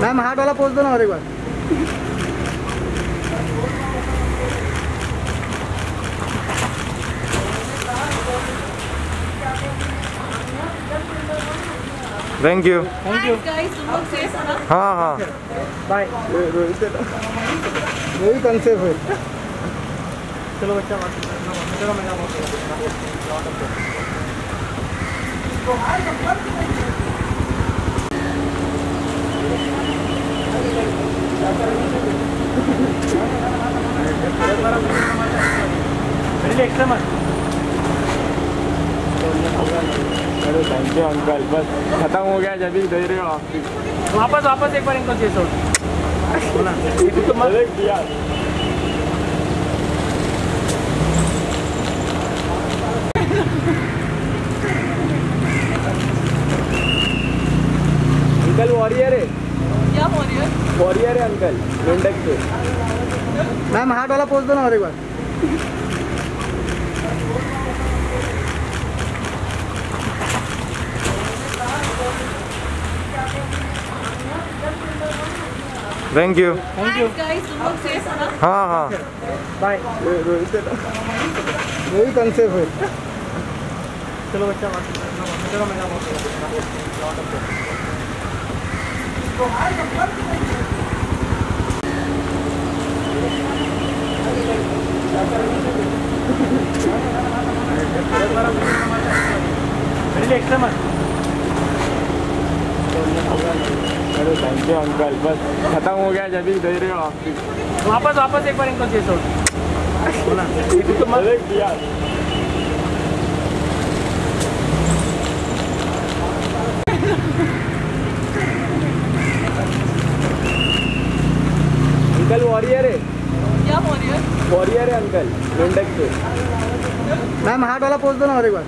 Ma'am heart वाला pose दो ना और एक बार। थैंक यू थैंक यू हो? हाँ बाय रोहित अनसेफ है। चलो बच्चा चलो मैं अरे थैंक यू अंकल बस खत्म हो गया जब ही दे रहे हो आप। वापस वापस एक बार इनको किया अंकल वॉरियर है। क्या है? वॉरियर है अंकल। मैम हार्ट वाला पोज दो ना और एक बार। Thank you thank you Guys, तुम लोग safe हो ना? हाँ हाँ बाय रोहित अनसेफ है चलो बच्चा बात चलो मैं एक्स्ट्रा मत अरे थैंक यू अंकल बस खत्म हो गया जब ही दे रहे हो आप वापस वापस एक बार इनको चेस आउट बोला। अरे किया? अंकल वॉरियर है। क्या हो वॉरियर है अंकल मेंढक के मैम हार्ट वाला पोज दो ना और एक बार।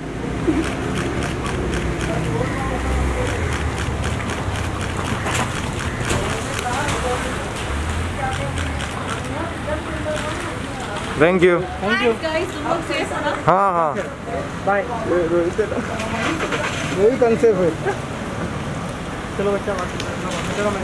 Thank you thank you Guys, तुम लोग safe हो ना? हाँ हाँ बाय रोहित अनसेफ है चलो बच्चा बात चलो मैं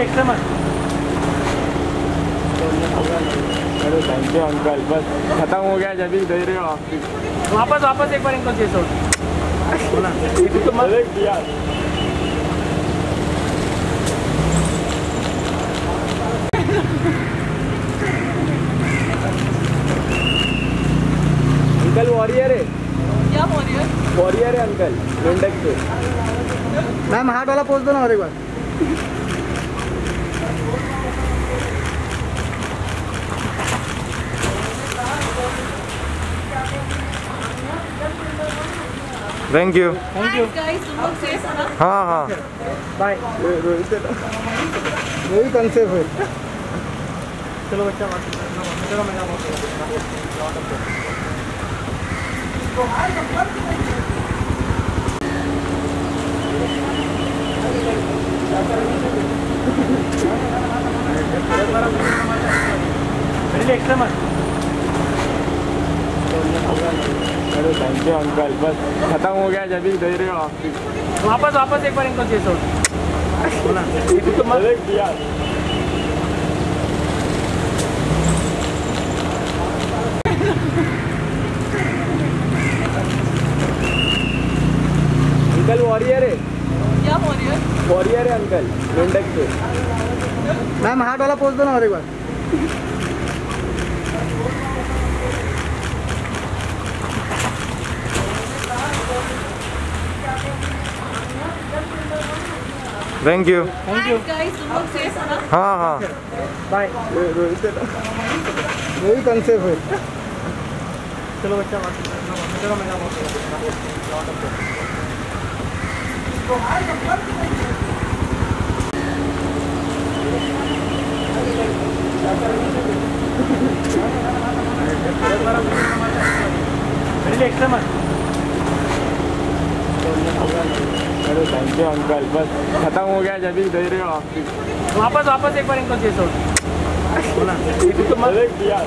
एक्स्ट्रा मत अरे थैंक यू अंकल बस खत्म हो गया जब ही दे रहे हो आप वापस वापस एक बार इनको चेस आउट बोला। अरे किया अंकल वॉरियर है क्या हो। रही है? वॉरियर है अंकल मेंढक के मैम हार्ट वाला पोज दो ना और एक बार। थैंक यू थैंक यू हो ना? हाँ हाँ। बाय रोहित अनसेफ है चलो बच्चा बात चलो मैं एक्स्ट्रा मत अरे थैंक यू अंकल बस खत्म हो गया जब ही दे रहे हो आप वापस वापस एक बार इनको चेस अंकल वॉरियर है क्या? हो। रही है? वॉरियर है अंकल मेंढक के मैम हार्ट वाला पोज दो ना और एक बार। थैंक यू थैंक यू हो? हाँ। हाँ बाय रोहित अनसेफ है चलो बच्चा बात चलो मैं एक्स्ट्रा मत अरे थैंक यू अंकल बस खत्म हो गया जब भी दे रहे हो आप वापस वापस एक बार इनको चेस किया।